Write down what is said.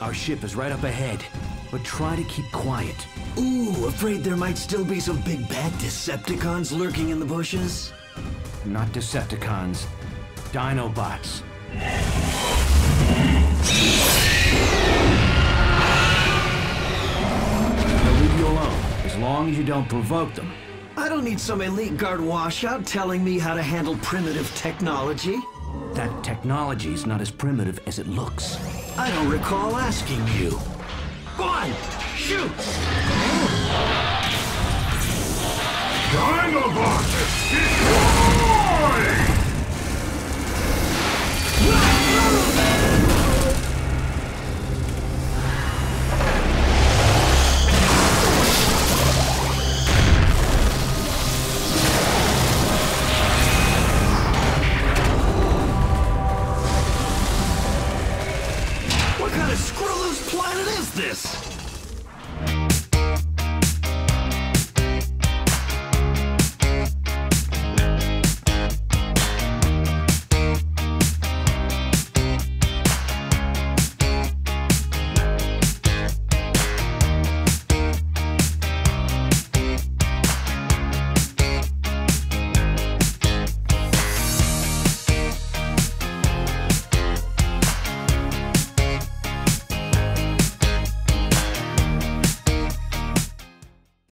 Our ship is right up ahead, but try to keep quiet. Ooh, afraid there might still be some big bad Decepticons lurking in the bushes? Not Decepticons. Dinobots. They'll leave you alone, as long as you don't provoke them. I don't need some elite guard washout telling me how to handle primitive technology. That technology's not as primitive as it looks. I don't recall asking you. Go on, shoot! Of screwloose planet is this?